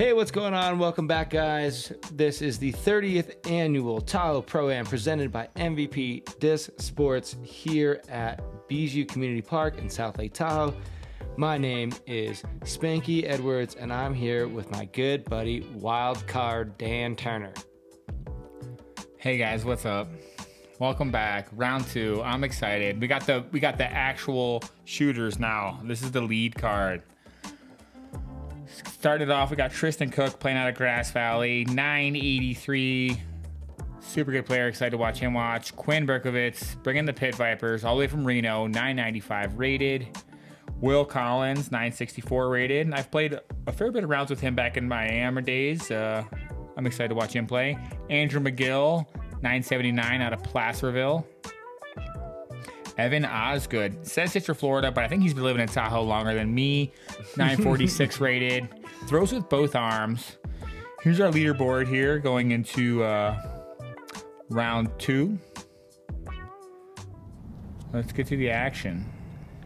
Hey, what's going on? Welcome back, guys. This is the 30th annual Tahoe Pro Am presented by MVP Disc Sports here at Bijou Community Park in South Lake Tahoe. My name is Spanky Edwards, and I'm here with my good buddy, Wild Card Dann Turner. Hey guys, what's up? Welcome back. Round two. I'm excited. We got the we got the actual shooters now. This is the lead card. Started off, we got Tristan Cook playing out of Grass Valley, 983. Super good player. Excited to watch him watch. Quinn Berkovatz, bringing the Pit Vipers all the way from Reno, 995 rated. Will Collins, 964 rated. And I've played a fair bit of rounds with him back in my Amber days. Uh, I'm excited to watch him play. Andrew McGill, 979 out of Placerville. Evan Osgood says Citrus, Florida, but I think he's been living in Tahoe longer than me. 946 rated. Throws with both arms. Here's our leaderboard here going into uh, round two. Let's get to the action.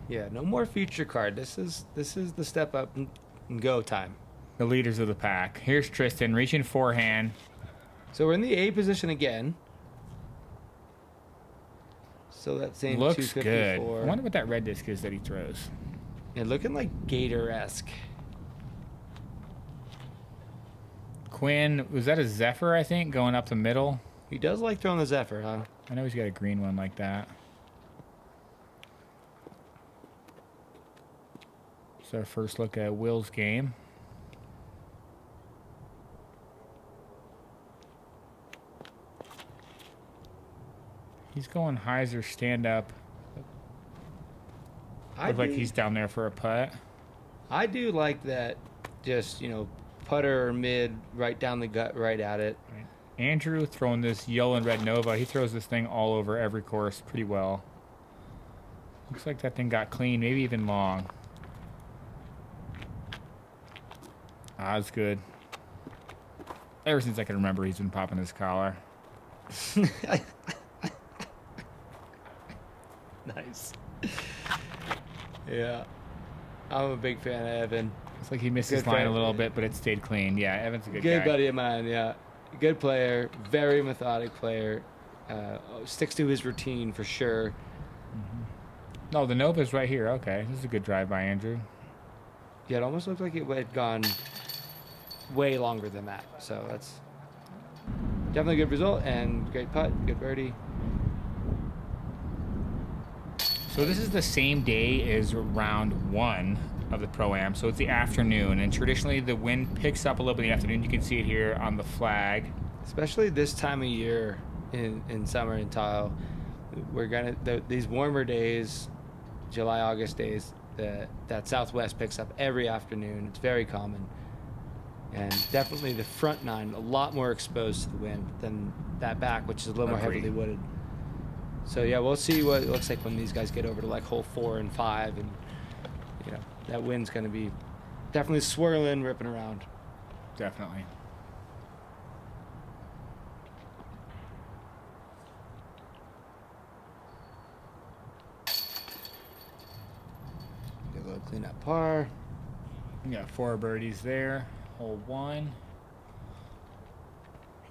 Yeah, no more feature card. This is this is the step up and go time. The leaders of the pack. Here's Tristan reaching forehand. So we're in the A position again. So that same Looks good. 254. I wonder what that red disc is that he throws. Yeah, looking like Gator esque. Quinn, was that a Zephyr, I think, going up the middle? He does like throwing the Zephyr, huh? I know he's got a green one like that. It's our first look at Will's game. He's going hyzer stand up. I Look like he's down there for a putt. I do like that. Just you know, putter or mid, right down the gut, right at it. Andrew throwing this yellow and red Nova. He throws this thing all over every course pretty well. Looks like that thing got clean, maybe even long. Ah, Osgood. Ever since I can remember, he's been popping his collar. Nice. yeah, I'm a big fan of Evan. It's like he missed Good his line a little bit, but it stayed clean. Yeah, Evan's a good, guy. Good guy. buddy of mine. Yeah, good player. Very methodic player. Uh, sticks to his routine for sure. No, the Nova's right here. Okay, this is a good drive by Andrew. Yeah, it almost looked like it had gone way longer than that. So that's definitely a good result and great putt, good birdie. So this is the same day as round one of the pro am. So it's the afternoon, and traditionally the wind picks up a little bit in the afternoon. You can see it here on the flag. Especially this time of year in, in summer in Tahoe, we're gonna the, these warmer days, July August days. The, that southwest picks up every afternoon. It's very common, and definitely the front nine a lot more exposed to the wind than that back, which is a little more heavily wooded. So yeah, we'll see what it looks like when these guys get over to like hole four and five, and you know that wind's gonna be definitely swirling, ripping around. Definitely. Get a little clean up par. We got four birdies there. Hole one.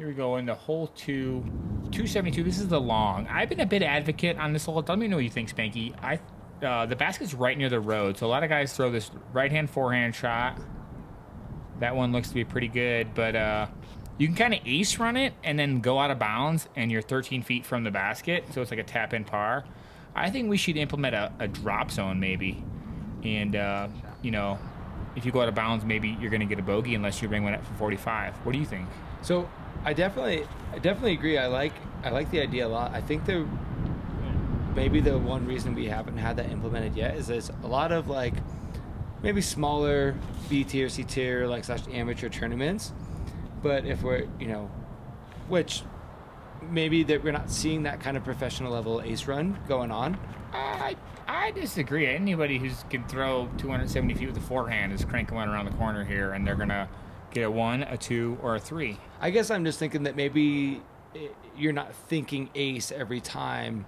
Here we go into hole two. 272. This is the long. I've been a bit advocate on this hole. Let me know what you think, Spanky. I uh, the basket's right near the road, so a lot of guys throw this right hand forehand shot. That one looks to be pretty good, but uh, you can kind of ace run it and then go out of bounds, and you're 13 feet from the basket, so it's like a tap in par. I think we should implement a, a drop zone maybe, and uh, you know, if you go out of bounds, maybe you're going to get a bogey unless you bring one up for 45. What do you think? So I definitely, I definitely agree. I like, I like the idea a lot. I think the maybe the one reason we haven't had that implemented yet is there's a lot of like maybe smaller B tier, C tier, like slash amateur tournaments. But if we're, you know, which maybe that we're not seeing that kind of professional level ace run going on. I I disagree. Anybody who can throw 270 feet with a forehand is cranking one around the corner here, and they're gonna get a one, a two, or a three. I guess I'm just thinking that maybe eh, you're not thinking ace every time.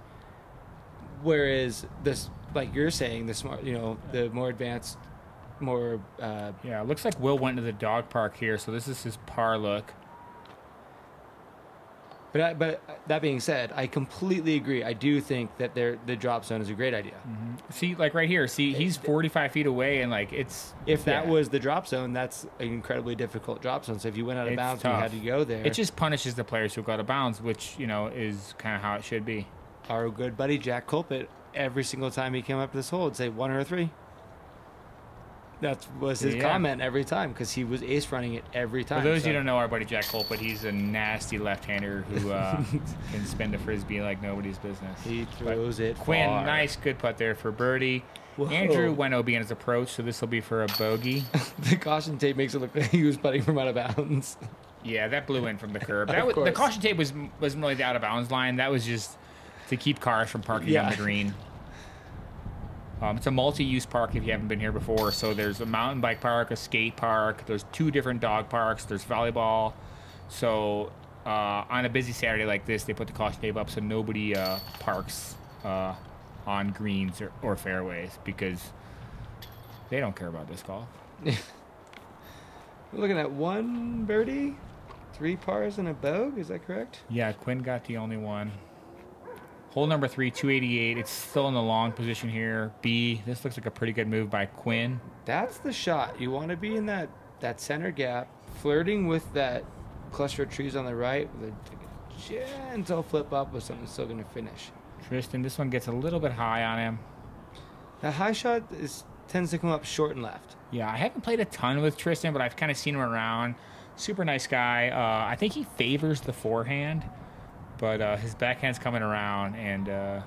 Whereas this, like you're saying, the smart, you know, the more advanced more. Uh, Yeah, it looks like Will went to the dog park here, so this is his par look. But I, but that being said, I completely agree. I do think that there the drop zone is a great idea. Mm-hmm. See, like right here, see, he's 45 feet away, and like it's. If that yeah. was the drop zone, that's an incredibly difficult drop zone. So if you went out of It's bounds and you had to go there, It just punishes the players who go out of bounds, which, you know, is kind of how it should be. our good buddy Jack Colpit, every single time he came up to this hole, would say one or three. That was his Yeah. comment every time because he was ace running it every time. For those so- you don't know, our buddy Jack Colpit, he's a nasty left-hander who uh, can spin the frisbee like nobody's business. he throws it. Quinn, far. nice, good putt there for birdie. Whoa. Andrew went OB in his approach, so this will be for a bogey. the caution tape makes it look like he was putting from out of bounds. yeah, that blew in from the curb. That was, the caution tape was wasn't really the out of bounds line. That was just to keep cars from parking Yeah. on the green. Um, it's a multi-use park if you haven't been here before. So there's a mountain bike park, a skate park. There's two different dog parks. There's volleyball. So uh, on a busy Saturday like this, they put the caution tape up so nobody uh, parks uh, on greens or, or fairways because they don't care about this golf. We're looking at one birdie, three pars, and a bogue. Is that correct? Yeah, Quinn got the only one. Hole number three, 288. It's still in the long position here. B. This looks like a pretty good move by Quinn. That's the shot. You want to be in that that center gap, flirting with that cluster of trees on the right with a gentle flip up with something still going to finish. Tristan, this one gets a little bit high on him. The high shot is tends to come up short and left. Yeah, I haven't played a ton with Tristan, but I've kind of seen him around. Super nice guy. Uh, I think he favors the forehand, but uh, his backhand's coming around, and uh,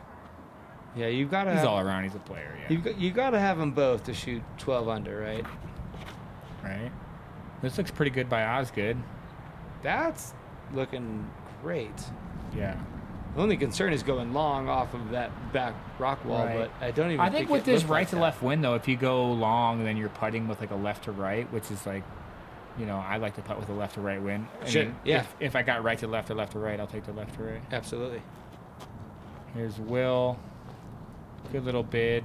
Yeah, you've got to. he's have, all around. He's a player, yeah. You've got, you got to have them both to shoot 12 under, right? right? This looks pretty good by Osgood. That's looking great. Yeah. The only concern is going long off of that back rock wall, Right. but I don't even. I think with it this right like to that. left wind though, if you go long, then you're putting with like a left to right, which is like, you know, I like to putt with a left to right wind. I Sure, mean, yeah. If, if I got right to left or left to right, I'll take the left to right. Absolutely. Here's Will. Good little bid.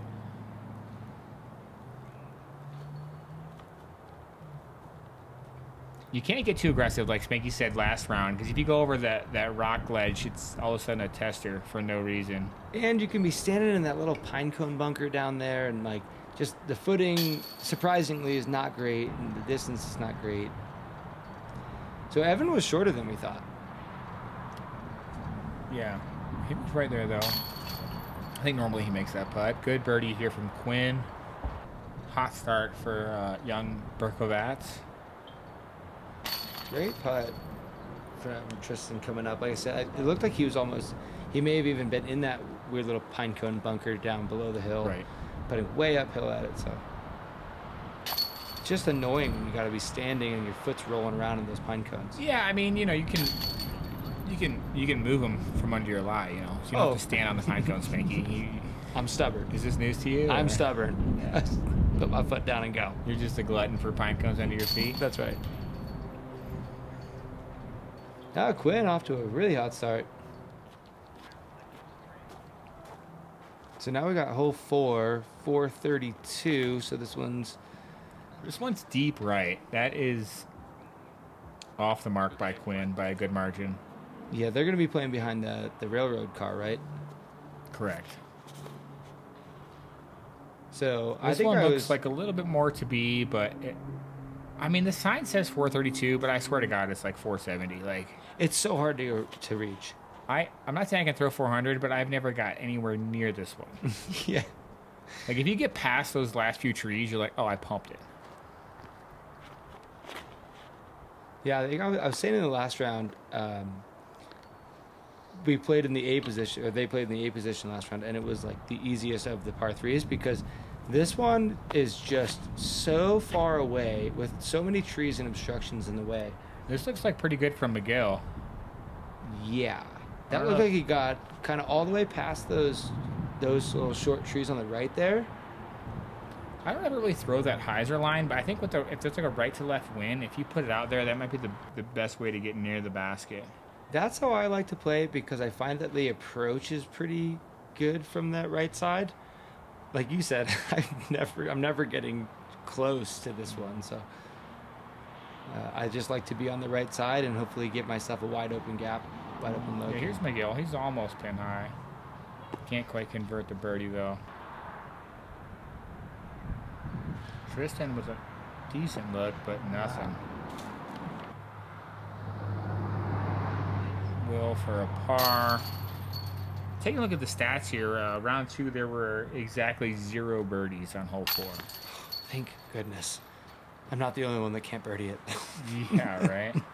You can't get too aggressive, like Spanky said last round, because if you go over that, that rock ledge, it's all of a sudden a tester for no reason. And you can be standing in that little pine cone bunker down there, and like just the footing, surprisingly, is not great, and the distance is not great. So Evan was shorter than we thought. Yeah, he was right there though. I think normally he makes that putt. Good birdie here from Quinn. Hot start for uh, young Berkovatz. Great putt from Tristan coming up. Like I said, it looked like he was almost. He may have even been in that weird little pine cone bunker down below the hill, Right. Putting way uphill at it. So just annoying when you got to be standing and your foot's rolling around in those pine cones. Yeah, I mean, you know, you can, you can, you can move them from under your lie. You know, so you don't Oh. have to oh. stand on the pine cones, Spanky. You, I'm stubborn. is this news to you? I'm or stubborn. Put my foot down and go. You're just a glutton for pine cones under your feet. That's right. Now Quinn off to a really hot start. So now we got hole four, 432. So this one's This one's deep right. That is off the mark by Quinn by a good margin. yeah, they're gonna be playing behind the the railroad car, right? Correct. So I This think one looks was like a little bit more to be, but it, I mean, the sign says 432, but I swear to God, it's like 470. Like, it's so hard to to reach. I, I'm not saying I can throw 400, but I've never got anywhere near this one. yeah. like, if you get past those last few trees, you're like, oh, I pumped it. Yeah, I, was, saying in the last round, um, we played in the A position, or they played in the A position last round, and it was like the easiest of the par threes because this one is just so far away with so many trees and obstructions in the way. This looks like pretty good from McGill. Yeah, that looked know. like he got kind of all the way past those those little short trees on the right there. I don't ever really throw that hyzer line, but I think with the, if there's like a right to left win, if you put it out there, that might be the, the best way to get near the basket. That's how I like to play because I find that the approach is pretty good from that right side. Like you said, I'm never I'm never getting close to this one. So uh, I just like to be on the right side and hopefully give myself a wide open gap, wide open look. Yeah, here's McGill. He's almost pin high. Can't quite convert the birdie though. Tristan was a decent look, but nothing. Will for a par. Taking a look at the stats here, uh, round two there were exactly zero birdies on hole four. Thank goodness. I'm not the only one that can't birdie it. yeah, right.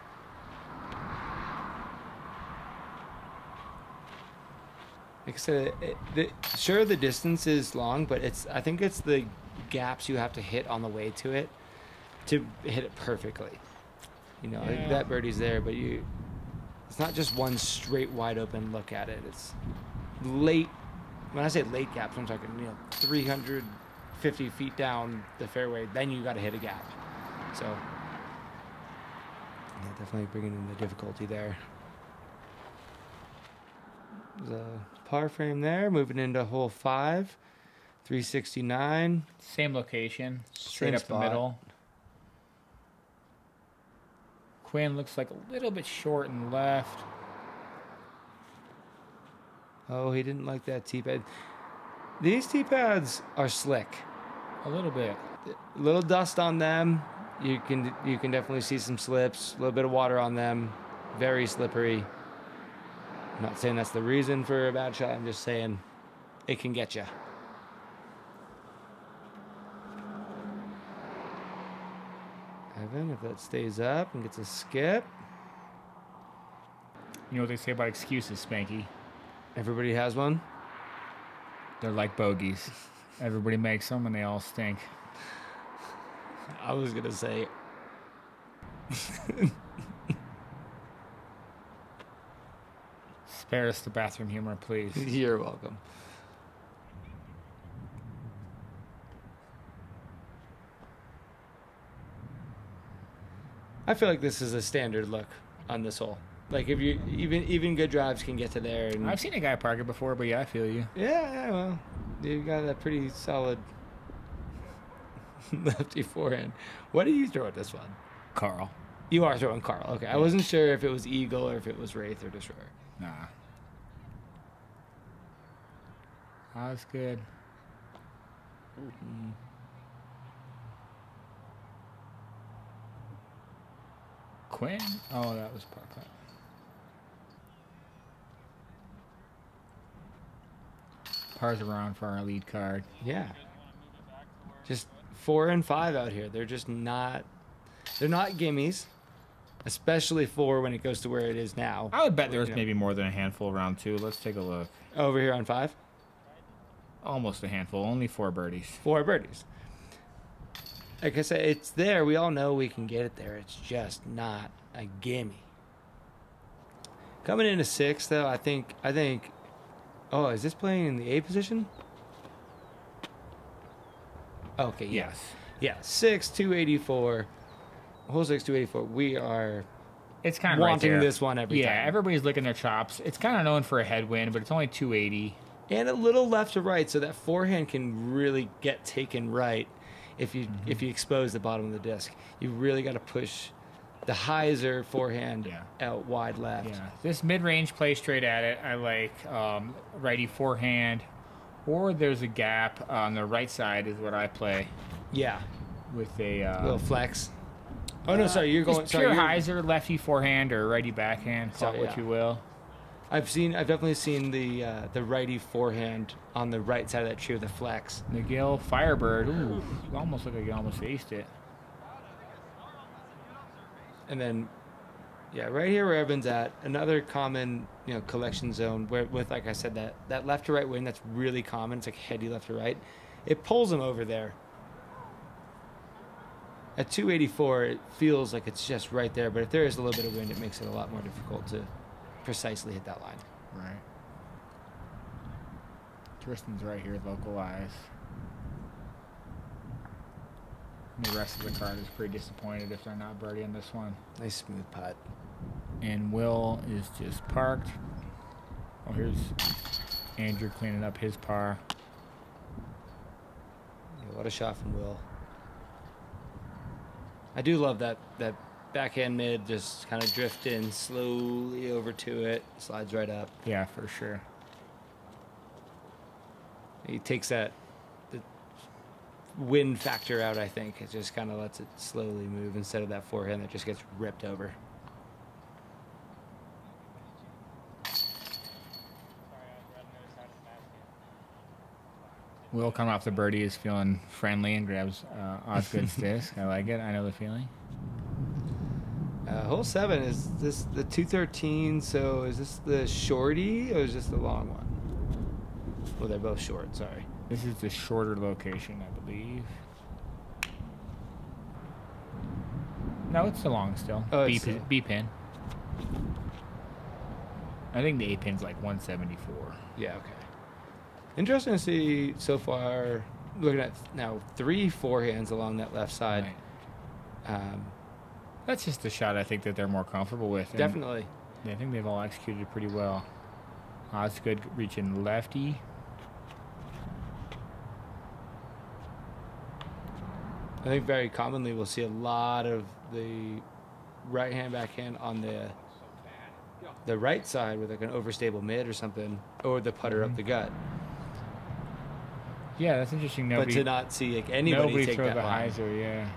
Like I said, it, the, sure the distance is long, but it's I think it's the gaps you have to hit on the way to it to hit it perfectly. You know, like that birdie's there, but you it's not just one straight wide open look at it. It's late. When I say late gaps, I'm talking you know 350 feet down the fairway. Then you got to hit a gap. So yeah, definitely bringing in the difficulty there. A par frame there. Moving into hole five, 369. Same location, straight Same up the middle. Quinn looks like a little bit short and left. Oh, he didn't like that tee pad. These tee pads are slick. A little bit. A little dust on them. You can you can definitely see some slips. A little bit of water on them. Very slippery. I'm not saying that's the reason for a bad shot. I'm just saying it can get you. Evan, if that stays up and gets a skip, You know what they say about excuses, Spanky? everybody has one. They're like bogeys. Everybody makes them and they all stink. I was gonna say Spare us the bathroom humor, please. You're welcome. I feel like this is a standard look on this hole. Like if you even even good drives can get to there and I've seen a guy park it before, but yeah, I feel you. yeah, yeah, well, you got a pretty solid lefty forehand. What do you throw at this one? Carl. You are throwing Carl. Okay, I wasn't sure if it was Eagle or if it was Wraith or Destroyer. Nah. Ah, that's good. Mm-hmm. Quinn? Oh, that was par cut. Pars around for our lead card. Yeah. Just four and five out here. They're just not. They're not gimmies, especially four when it goes to where it is now. I would bet there was Yeah. maybe more than a handful around two. Let's take a look. Over here on five, Almost a handful. Only four birdies. four birdies. Like I said, it's there. We all know we can get it there. It's just not a gimme. Coming into six, though, I think. I think. Oh, is this playing in the A position? Okay. Yes. Yeah. Six, two eighty four. Hole six, two eighty four. We are It's kind of wanting right this one every yeah, time. everybody's licking their chops. It's kind of known for a headwind, but it's only 280. and a little left to right, so that forehand can really get taken right. If you Mm-hmm. if you expose the bottom of the disc, you really got to push the hyzer forehand Yeah. out wide left. Yeah, this mid-range play straight at it. I like um, righty forehand, or there's a gap on the right side is what I play Yeah, with a uh, little flex. Oh no, sorry, you're going. pure Sorry, you're- hyzer, lefty forehand or righty backhand, call it what yeah. you will. I've seen. I've definitely seen the uh, the righty forehand on the right side of that tree with the flex. McGill Firebird. Ooh, you almost look like you almost aced it. And then, yeah, right here where Evan's at, another common you know collection zone where with like I said that that left to right wind that's really common. It's like heady left to right. It pulls him over there. At 284, it feels like it's just right there, but if there is a little bit of wind, it makes it a lot more difficult to precisely hit that line. Right. Tristan's right here, localized. And the rest of the card is pretty disappointed if they're not birdie on this one. Nice smooth putt. And Will is just parked. Oh, here's Andrew cleaning up his par. Yeah, what a shot from Will. I do love that that backhand mid just kind of drift in slowly over to it, slides right up. Yeah, for sure. He takes that the wind factor out. I think it just kind of lets it slowly move instead of that forehand that just gets ripped over. Will coming off the birdie is feeling friendly and grabs uh, Osgood's disc. I like it. I know the feeling. Uh, hole seven is this the two thirteen. So is this the shorty or is this the long one? Well, they're both short. Sorry. This is the shorter location, I believe. No, it's the long still. Oh, B, pin, B pin. I think the A pin's like 174. Yeah. Okay. Interesting to see so far. Looking at now three forehands along that left side. Right. Um, That's just the shot I think that they're more comfortable with. definitely. I think they've all executed pretty well. Osgood reaching lefty. I think very commonly we'll see a lot of the right hand backhand on the the right side with like an overstable mid or something, or the putter up the gut. Yeah, that's interesting. Nobody, but to not see like anybody nobody take throw that the line. hyzer, yeah.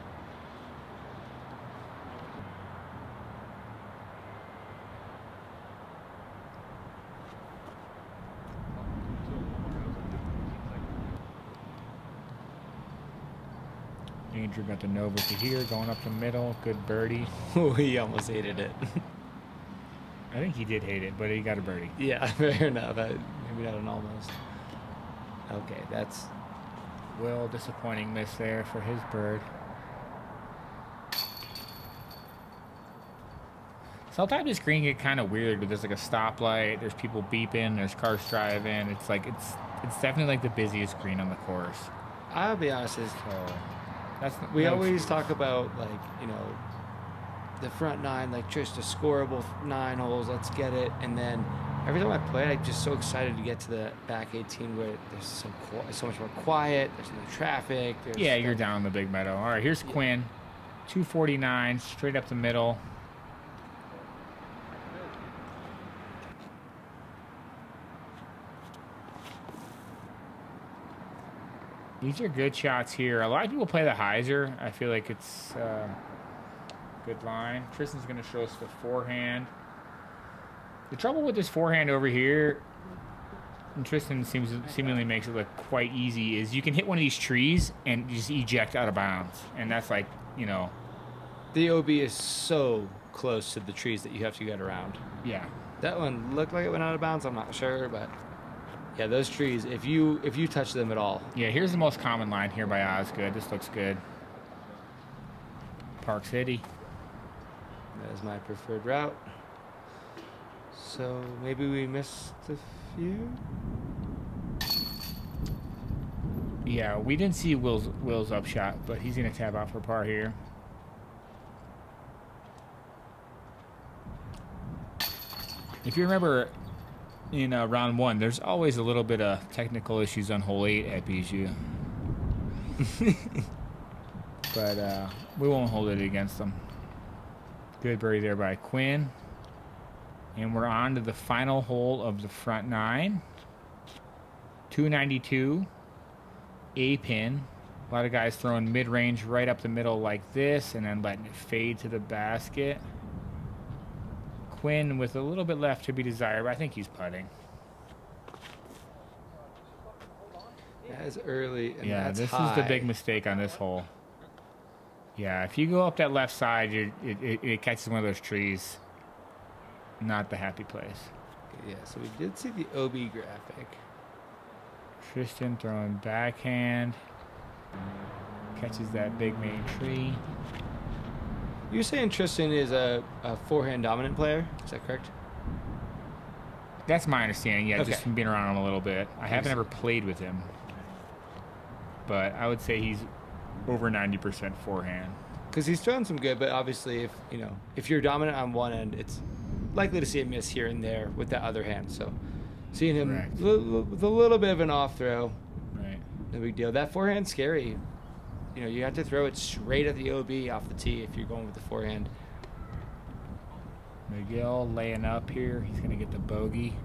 Andrew got the Nova to here, going up the middle. Good birdie. Oh, he almost hated it. I think he did hate it, but he got a birdie. yeah, fair enough. I, maybe not an almost. Okay, that's Will, disappointing miss there for his bird. Sometimes this green get kind of weird, but there's like a stoplight, there's people beeping, there's cars driving. It's like it's it's definitely like the busiest green on the course. I'll be honest. Is So that's we always talk about like you know the front nine, like just a scoreable nine holes. Let's get it. And then every time I play, I'm just so excited to get to the back 18 where there's so qu- so much more quiet. There's no traffic. There's Yeah, you're down in the big meadow. All right, here's Quinn, 249, straight up the middle. These are good shots here. A lot of people play the hyzer. I feel like it's uh, good line. Tristan's going to show us the forehand. The trouble with this forehand over here, and Tristan seems seemingly makes it look quite easy, is you can hit one of these trees and just eject out of bounds, and that's like you know, The OB is so close to the trees that you have to get around. yeah. That one looked like it went out of bounds. I'm not sure, but yeah, those trees. If you if you touch them at all, Yeah, here's the most common line here by Osgood. This looks good. Park City. that is my preferred route. So maybe we missed a few. Yeah, we didn't see Will's Will's upshot, but he's gonna tab out for par here. If you remember in uh, round one, there's always a little bit of technical issues on hole eight at Bijou. but uh, we won't hold it against them. Good birdie there by Quinn. And we're on to the final hole of the front nine. 292. A pin. A lot of guys throwing mid range right up the middle like this and then letting it fade to the basket. Quinn with a little bit left to be desired, but I think he's putting. As early and yeah, this high. is the big mistake on this hole. Yeah, if you go up that left side, you're, it, it, it catches one of those trees. Not the happy place. Yeah, so we did see the OB graphic. Tristan throwing backhand. Catches that big main tree. You're saying Tristan is a, a forehand dominant player? Is that correct? That's my understanding, yeah, Okay. just from being around him a little bit. I haven't ever played with him. But I would say he's over 90% forehand. Because he's thrown some good, but obviously, if you know, if you're dominant on one end, it's likely to see a miss here and there with that other hand. So, seeing him li- with a little bit of an off throw, Right. no big deal. That forehand scary. you know, you have to throw it straight at the OB off the tee if you're going with the forehand. McGill laying up here. He's going to get the bogey.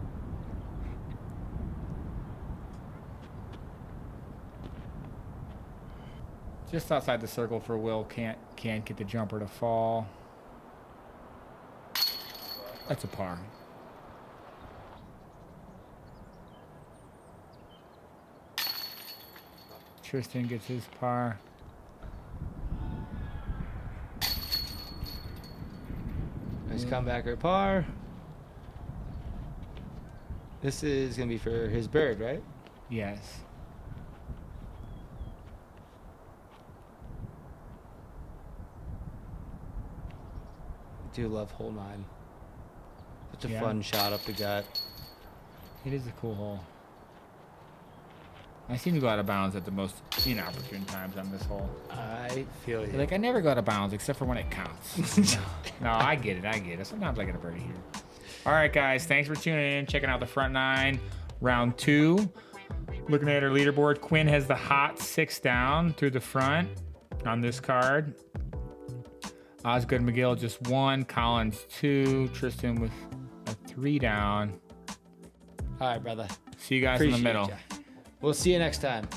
Just outside the circle for Will. Can't can't get the jumper to fall. That's a par. Tristan gets his par. Nice comebacker par. This is gonna be for his bird, right? Yes. I do love hole nine. Such a Yeah. fun shot up the gut. It is a cool hole. I seem to go out of bounds at the most inopportune times on this hole. I feel you. Like I never go out of bounds except for when it counts. no, no, I get it. I get it. Sometimes I get a birdie here. All right, guys. Thanks for tuning in, checking out the front nine, round two. Looking at our leaderboard, Quinn has the hot six down through the front on this card. Osgood McGill just one, Collins two, Tristan with three down. All right, brother. See you guys in the middle. ya. We'll see you next time.